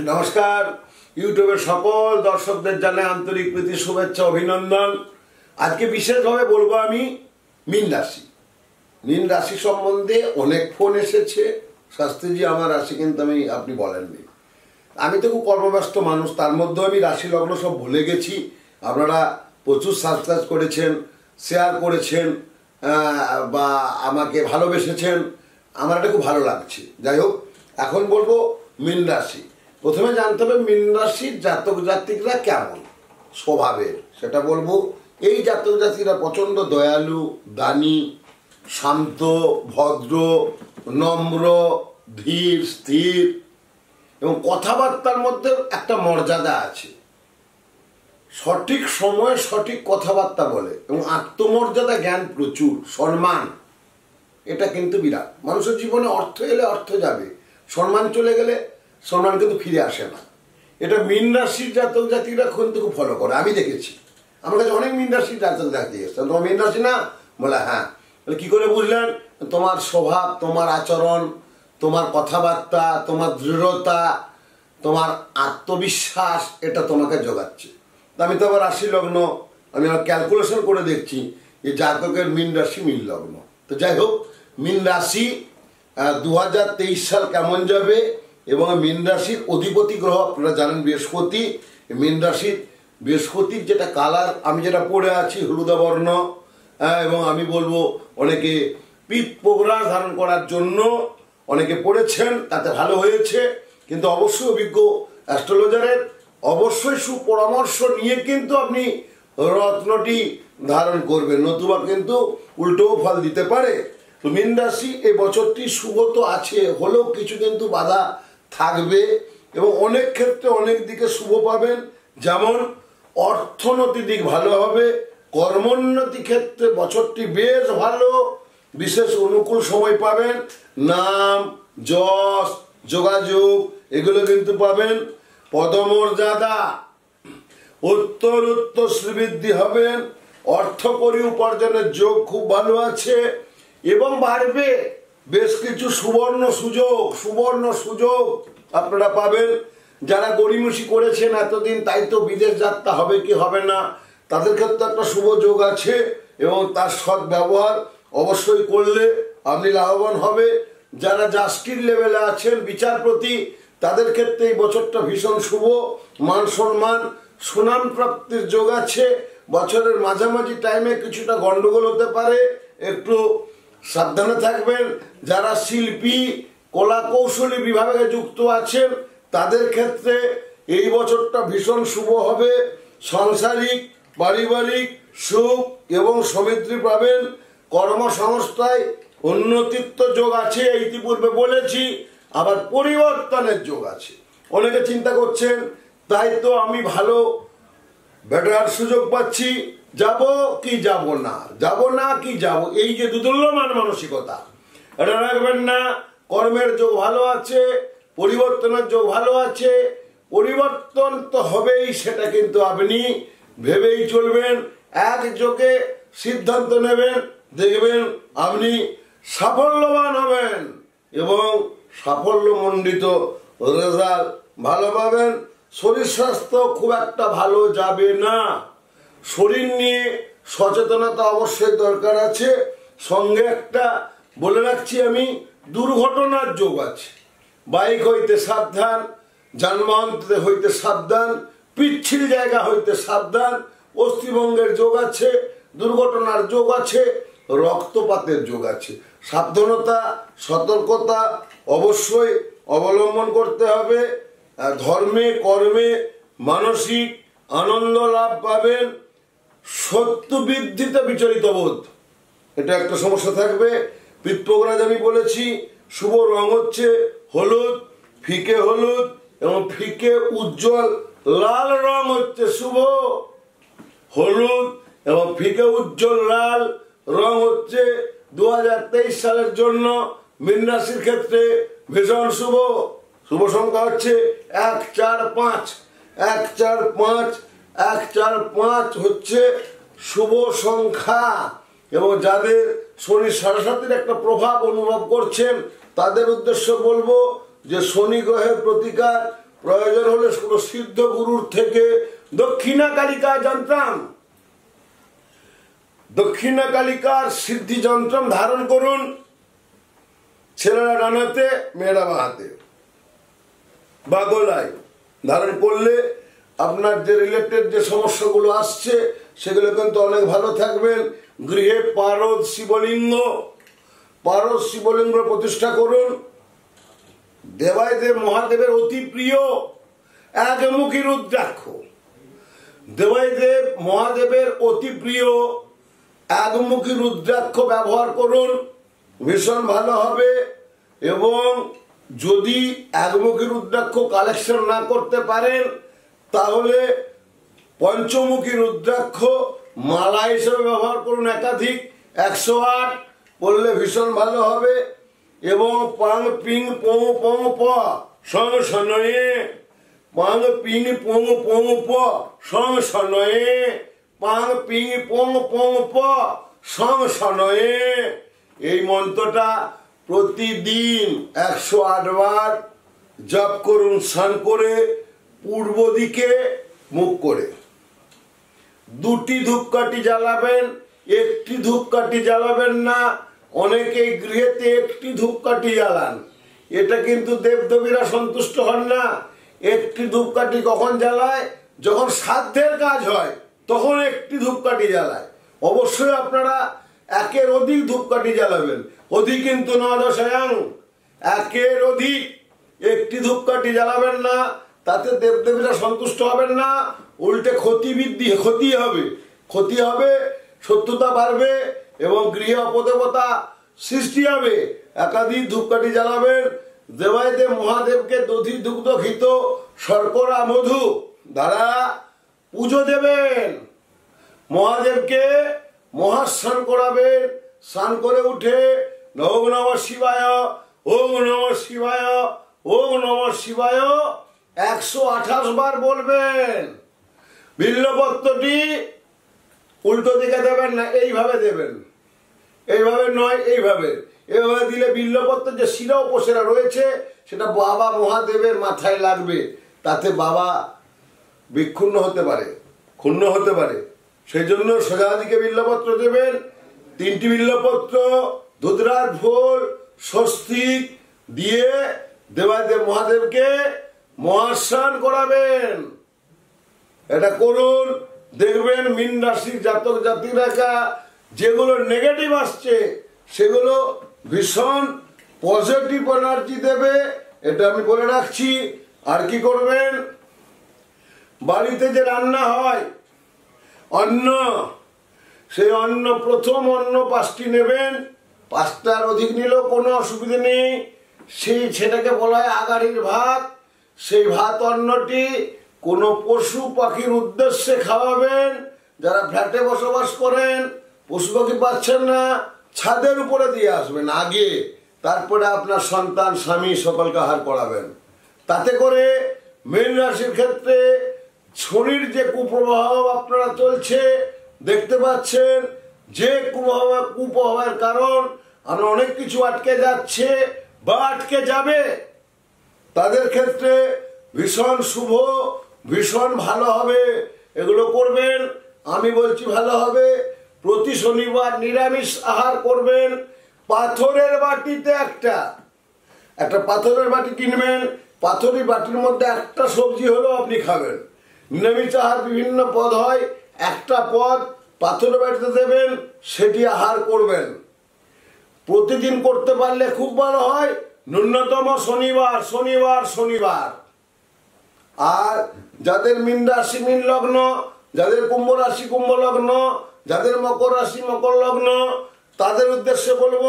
নমস্কার। ইউটিউবের সকল দর্শকদের জানাই আন্তরিক প্রীতি, শুভেচ্ছা, অভিনন্দন। আজকে বিশেষভাবে বলব আমি মিন রাশি। মিন রাশি সম্বন্ধে অনেক ফোন এসেছে। শাস্ত্রীজি, আমার রাশি কিন্তু আমি, আপনি বলেননি। আমি তো খুব কর্মব্যস্ত মানুষ, তার মধ্যেও আমি রাশি লগ্ন সব ভুলে গেছি। আপনারা প্রচুর সাবস্ক্রাইব করেছেন শেয়ার করেছেন বা আমাকে ভালোবেসেছেন। আমার এটা খুব ভালো লাগছে। যাই হোক, এখন বলব মিন রাশি। প্রথমে জানতে হবে মিন রাশির জাতক জাতিকরা কেমন? স্বভাবের, সেটা বলব। এই জাতক জাতিরা প্রচণ্ড দয়ালু দানী শান্ত, ভদ্র, নম্র, ধীর, স্থির এবং কথাবার্তার মধ্যে একটা মর্যাদা আছে। সঠিক সময়ে সঠিক কথাবার্তা বলে এবং আত্মমর্যাদা, জ্ঞান প্রচুর, সম্মান। এটা কিন্তু বিরাট। মানুষের জীবনে অর্থ এলে অর্থ যাবে। সম্মান চলে গেলে সম্মান কিন্তু ফিরে আসে না। এটা মিন রাশির জাতক জাতিরা কিন্তু ফলো করে। আমি দেখেছি। আমার কাছে অনেক মিন রাশির জাতক জাতি এসছে তোমার মিন রাশি না? বলে হ্যাঁ। বলে কি করে বুঝলেন? তোমার স্বভাব, তোমার আচরণ, তোমার কথাবার্তা, তোমার দৃঢ়তা, তোমার আত্মবিশ্বাস, এটা তোমাকে জোগাচ্ছে। আমি তো আবার রাশি লগ্ন, আমি আমার ক্যালকুলেশন করে দেখছি যে জাতকের মিন রাশি, মিন লগ্ন। তো যাই হোক, মিন রাশি দু হাজার তেইশ সাল কেমন যাবে? এবং মিন রাশির অধিপতি গ্রহ আপনারা জানেন বৃহস্পতি। মিন রাশির বৃহস্পতির যেটা কালার আমি যেটা পড়ে আছি হলুদা বর্ণ হ্যাঁ, এবং আমি বলব অনেকে পিত পোগরা ধারণ করার জন্য অনেকে পড়েছেন তাতে ভালো হয়েছে কিন্তু অবশ্যই অভিজ্ঞ অ্যাস্ট্রোলজারের অবশ্যই সুপরামর্শ নিয়ে কিন্তু আপনি রত্নটি ধারণ করবেন নতুবা কিন্তু উল্টোও ফল দিতে পারে। তো মীন রাশি এই বছরটি শুভ তো আছে হলেও কিছু কিন্তু বাধা থাকবে এবং অনেক ক্ষেত্রে অনেক দিকে শুভ পাবেন। যেমন অর্থনৈতিক দিক ভালো হবে, কর্মোন্নতি ক্ষেত্রে বছরটি বেশ ভালো, বিশেষ অনুকূল সময় পাবেন। নাম, যশ, যোগাযোগ, এগুলো কিন্তু পাবেন। পদমর্যাদা উত্তর উত্তর শ্রীবৃদ্ধি হবেন। অর্থকরী উপার্জনের যোগ খুব ভালো আছে এবং বাড়বে। বেশ কিছু সুবর্ণ সুযোগ সুবর্ণ সুযোগ আপনারা পাবেন। যারা গড়িমসি করেছেন এতদিন, তাই তো বিদেশ যাত্রা হবে কি হবে না? তাদের ক্ষেত্রে একটা শুভ যোগ আছে এবং তার সৎ ব্যবহার অবশ্যই করলে আপনি লাভবান হবে। যারা জাস্টির লেভেলে আছেন, বিচারপতি, তাদের ক্ষেত্রে এই বছরটা ভীষণ শুভ, মান সম্মান, সুনাম প্রাপ্তির যোগ আছে। বছরের মাঝামাঝি টাইমে কিছুটা গন্ডগোল হতে পারে। একটু সাবধানে থাকবেন। যারা শিল্পী কলা কৌশলী বিভাগে যুক্ত আছেন, তাদের ক্ষেত্রে এই বছরটা ভীষণ শুভ হবে। সাংসারিক, পারিবারিক সুখ এবং সমৃদ্ধি পাবেন। কর্মসংস্থায় উন্নতিত্ব যোগ আছে, ইতিপূর্বে বলেছি, আবার পরিবর্তনের যোগ আছে। অনেকে চিন্তা করছেন, তাই তো আমি ভালো বেটার সুযোগ পাচ্ছি। যাব কি যাব না? যাব না কি যাব? এই যে দুদুল্যমান মানসিকতা। এটা রাখবেন না। কর্মের যোগ ভালো আছে, পরিবর্তনের যোগ ভালো আছে, পরিবর্তন তো হবেই, সেটা কিন্তু আপনি ভেবেই চলবেন, এক যোগে সিদ্ধান্ত নেবেন, দেখবেন আপনি সাফল্যবান হবেন এবং সাফল্যমণ্ডিত রেজাল্ট ভালো পাবেন। শরীর স্বাস্থ্য খুব একটা ভালো যাবে না। শরীর নিয়ে সচেতনতা অবশ্যই দরকার আছে। সঙ্গে একটা বলে রাখছি আমি, দুর্ঘটনার যোগ আছে। বাইক হইতে সাবধান, যানবাহন হইতে সাবধান, পিচ্ছিল জায়গা হইতে সাবধান অস্থিভঙ্গের যোগ আছে, দুর্ঘটনার যোগ আছে, রক্তপাতের যোগ আছে। সাবধানতা, সতর্কতা অবশ্যই অবলম্বন করতে হবে। ধর্মে, কর্মে মানসিক আনন্দ লাভ পাবেন। সত্য বৃদ্ধিতে বিচলিত বোধ। এটা একটা সমস্যা থাকবে। পিত্তগ্রাজ আমি বলেছি, শুভ রং হচ্ছে হলুদ, ফিকে হলুদ এবং ফিকে উজ্জ্বল। লাল রং হচ্ছে শুভ, হলুদ এবং ফিকে উজ্জ্বল লাল রং হচ্ছে দু হাজার তেইশ সালের জন্য মীন ক্ষেত্রে ভীষণ শুভ। শুভ সংখ্যা হচ্ছে এক চার পাঁচ, এক চার পাঁচ এক চার পাঁচ হচ্ছে শুভ সংখ্যা। এবং যাদের শনি সারাসাতির একটা প্রভাব অনুভব করছেন, তাদের উদ্দেশ্য বলব যে শনি গ্রহের প্রতিকার প্রয়োজন হলে কোনো সিদ্ধ গুরুর থেকে দক্ষিণা কালিকা যন্ত্রাম। দক্ষিণা কালিকার সিদ্ধি যন্ত্রম ধারণ করুন ছেলেরা ডানাতে, মেয়েরা বাহাতে। বা গলায়। ধারণ করলে আপনার যে রিলেটেড যে সমস্যাগুলো আসছে, সেগুলো কিন্তু অনেক ভালো থাকবেন। গৃহে পারদ শিবলিঙ্গ পারদ শিবলিঙ্গ প্রতিষ্ঠা করুন। দেবায় দেব মহাদেবের অতি প্রিয় একমুখী রুদ্রাক্ষ। দেবায় দেব মহাদেবের অতি প্রিয় একমুখী রুদ্রাক্ষ ব্যবহার করুন। ভীষণ ভালো হবে এবং যদি একমুখী রুদ্রাক্ষ কালেকশন না করতে পারেন তাহলে পঞ্চমুখী রুদ্রাক্ষ মালা হিসেবে ব্যবহার করুন একাধিক, একশো আট পড়লে ভীষণ ভালো হবে। এবং পাং পিং পং পং প, সং সনয়ে। পাং পিং পং পং প, সং সনয়ে। পাং পিং পং পং প, সং সনয়ে। এই মন্ত্রটা প্রতিদিন একশো আট বার জপ করুন, স্নান করে পূর্ব দিকে মুখ করে। দুটি ধূপকাঠি জ্বালাবেন, একটি ধূপকাঠি জ্বালাবেন না, অনেকেই গৃহেতে একটি ধূপকাঠি জ্বালান। এটা কিন্তু দেবদেবীরা সন্তুষ্ট হন না। একটি ধূপকাঠি কখন জ্বালায়? যখন সাধ্যের কাজ হয়, তখন একটি ধূপকাঠি জ্বালায়। অবশ্যই আপনারা একের অধিক ধূপকাঠি জ্বালাবেন। অধিক কিন্তু ন দশায়াং। একের অধিক একটি ধূপকাঠি জ্বালাবেন না। তাতে দেবদেবীরা সন্তুষ্ট হবেন না, উল্টে ক্ষতি বৃদ্ধি, ক্ষতি হবে। ক্ষতি হবে, সত্যতা বাড়বে এবং গৃহে অপদেবতা সৃষ্টি হবে। একাধিক ধূপকাঠি জ্বালাবেন। দেবাইদেব মহাদেবকে দধি দুগ্ধ ঘিত শর্করা মধু দ্বারা পুজো দেবেন। মহাদেবকে মহাস্নান করাবেন। স্নান করে উঠে ওম নম শিবায়, ওম নম শিবায়, ওম নম শিবায় একশো আঠাশ বার বলবেন। বিল্লপত্রটি উল্টো দিকে দেবেন না, এইভাবে দেবেন। এইভাবে নয়, এইভাবে। এইভাবে দিলে বিল্লপত্র যে শিরা উপসেরা রয়েছে, সেটা বাবা মহাদেবের মাথায় লাগবে। তাতে বাবা বিক্ষুণ্ণ হতে পারে, ক্ষুণ্ণ হতে পারে। সেই জন্য সোজা দিকে বিল্লপত্র দেবেন। তিনটি বিল্লপত্র ধুতরার ফুল স্বস্তিক দিয়ে দেবাদেব মহাদেবকে মহাস্নান করাবেন। এটা করুন, দেখবেন মিন রাশির জাতক জাতিরা যেগুলো নেগেটিভ আসছে, সেগুলো ভীষণ পজিটিভ এনার্জি দেবে, এটা আমি বলে রাখছি। আর কি করবেন? বাড়িতে যে রান্না হয়, অন্ন, সেই অন্ন, প্রথম অন্ন পাঁচটি নেবেন। পাঁচটার অধিক নিলেও কোনো অসুবিধে নেই। সেই সেটাকে বলা হয় আগাড়ির ভাত। সেই ভাত অন্নটি কোনো পশু পাখির উদ্দেশ্যে খাওয়াবেন, যারা ফ্ল্যাটে বসবাস করেন, পশু পাখি পাচ্ছেন না, ছাদের উপরে দিয়ে আসবেন, আগে তারপরে আপনার সন্তান, স্বামী সকলকে আহার করাবেন। তাতে করে মীন রাশির ক্ষেত্রে শনির যে কুপ্রভাব আপনারা চলছে, দেখতে পাচ্ছেন, যে কুপ্রভাব, কুপ্রভাবের কারণ আর অনেক কিছু আটকে যাচ্ছে বা আটকে যাবে। তাদের ক্ষেত্রে ভীষণ শুভ, ভীষণ ভালো হবে। এগুলো করবেন, আমি বলছি ভালো হবে। প্রতি শনিবার নিরামিষ আহার করবেন। পাথরের বাটিতে একটা। একটা পাথরের বাটি কিনবেন। পাথরের বাটির মধ্যে একটা সবজি হলেও আপনি খাবেন। নিরামিষ আহার বিভিন্ন পদ হয়। একটা পদ পাথরের বাটিতে দেবেন, সেটি আহার করবেন। প্রতিদিন করতে পারলে খুব ভালো হয়। ন্যূনতম শনিবার শনিবার শনিবার। আর যাদের মিন রাশি, মিন লগ্ন, যাদের কুম্ভ রাশি, কুম্ভ লগ্ন, যাদের মকর রাশি, মকর লগ্ন, তাদের উদ্দেশ্যে বলব,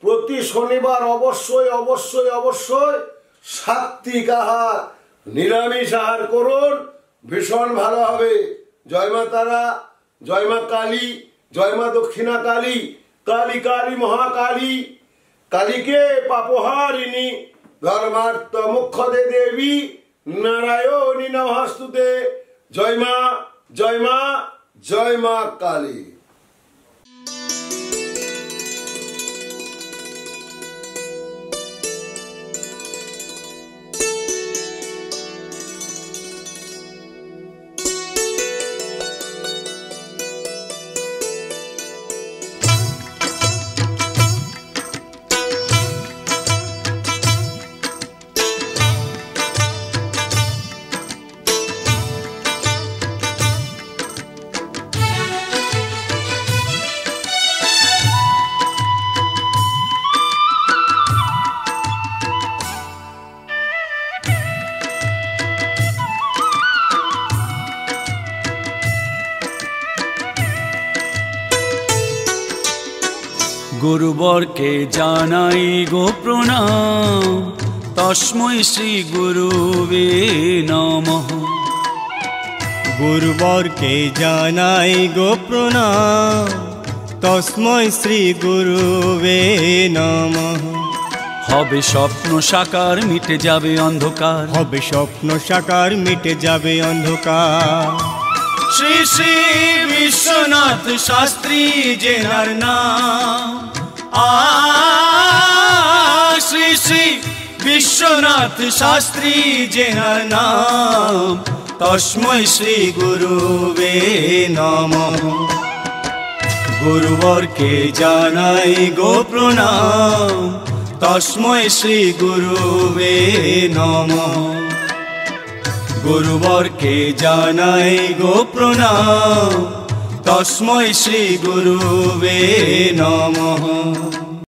প্রতি শনিবার অবশ্যই অবশ্যই অবশ্যই সাত্বিক আহার, নিরামিষ আহার করুন। ভীষণ ভালো হবে। জয় মা তারা, জয় মা কালী, জয় মা দক্ষিণা কালী কালী কালী মহাকালী কালীকে পাপহারিণী ধর্মার্থ মুখ্যদে দেবী নারায়ণী নমস্তুতে। জয় মা জয় মা জয় মা কালী। গুরুবরকে জানাই গো প্রণাম। তস্মৈ শ্রী গুরুবে নমঃ। গুরুবরকে জানাই গো প্রণাম। তস্মৈ শ্রী গুরুবে নমঃ। হবে স্বপ্ন সাকার মিটে যাবে অন্ধকার। হবে স্বপ্ন সাকার মিটে যাবে অন্ধকার। শ্রী শ্রী বিশ্বনাথ শাস্ত্রী জেনার নাম। শ্রী শ্রী বিশ্বনাথ শাস্ত্রী জেনার নাম তস্মৈ শ্রী গুরুবে নমঃ। গুরুবরকে জানাই গো প্রণাম তস্মৈ শ্রী গুরুবে নমঃ। গুরুবরকে জানাই গো প্রণাম तस्मै श्रीगुरुवे नमः